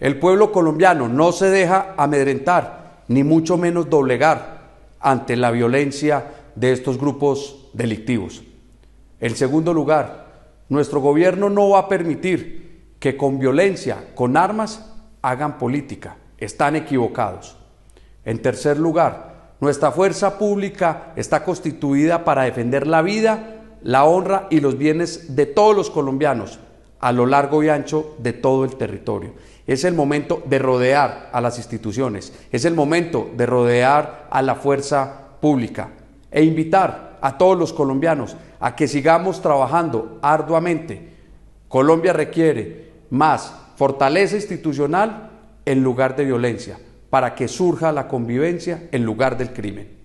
El pueblo colombiano no se deja amedrentar, ni mucho menos doblegar ante la violencia de estos grupos delictivos. En segundo lugar, nuestro gobierno no va a permitir que con violencia, con armas, hagan política. Están equivocados. En tercer lugar, nuestra fuerza pública está constituida para defender la vida, la honra y los bienes de todos los colombianos a lo largo y ancho de todo el territorio. Es el momento de rodear a las instituciones, es el momento de rodear a la fuerza pública e invitar a todos los colombianos a que sigamos trabajando arduamente. Colombia requiere más fortaleza institucional en lugar de violencia, para que surja la convivencia en lugar del crimen.